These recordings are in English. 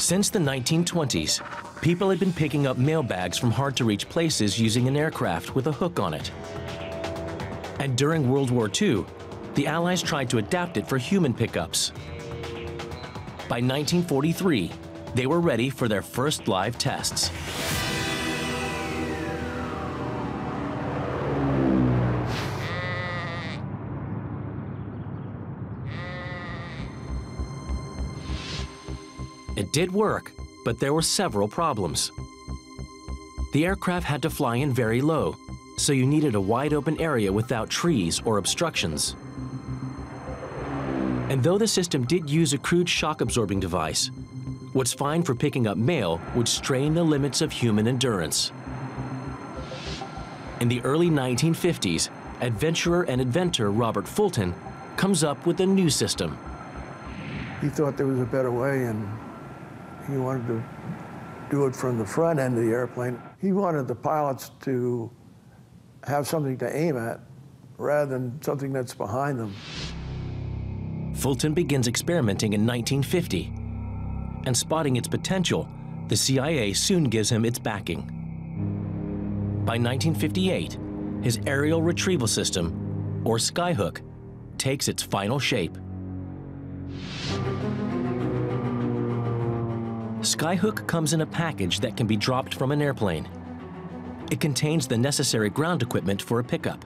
Since the 1920s, people had been picking up mail bags from hard to reach places using an aircraft with a hook on it. And during World War II, the Allies tried to adapt it for human pickups. By 1943, they were ready for their first live tests. It did work, but there were several problems. The aircraft had to fly in very low, so you needed a wide open area without trees or obstructions. And though the system did use a crude shock absorbing device, what's fine for picking up mail would strain the limits of human endurance. In the early 1950s, adventurer and inventor Robert Fulton comes up with a new system. He thought there was a better way, and he wanted to do it from the front end of the airplane. He wanted the pilots to have something to aim at rather than something that's behind them. Fulton begins experimenting in 1950, and spotting its potential, the CIA soon gives him its backing. By 1958, his aerial retrieval system, or Skyhook, takes its final shape. Skyhook comes in a package that can be dropped from an airplane. It contains the necessary ground equipment for a pickup.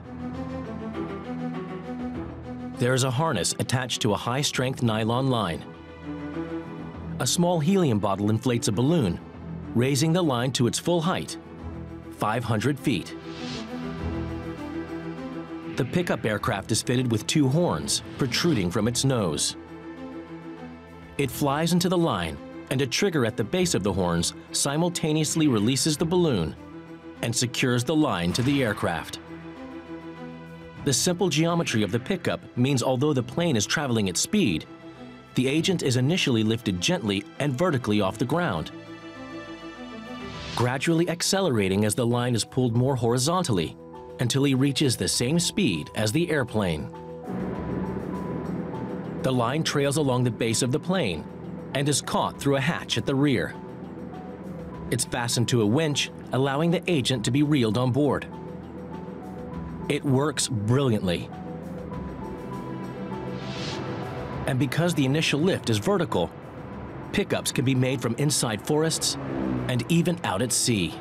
There is a harness attached to a high-strength nylon line. A small helium bottle inflates a balloon, raising the line to its full height, 500 feet. The pickup aircraft is fitted with two horns protruding from its nose. It flies into the line and a trigger at the base of the horns simultaneously releases the balloon and secures the line to the aircraft. The simple geometry of the pickup means although the plane is traveling at speed, the agent is initially lifted gently and vertically off the ground, gradually accelerating as the line is pulled more horizontally until he reaches the same speed as the airplane. The line trails along the base of the plane and is caught through a hatch at the rear. It's fastened to a winch, allowing the agent to be reeled on board. It works brilliantly. And because the initial lift is vertical, pickups can be made from inside forests and even out at sea.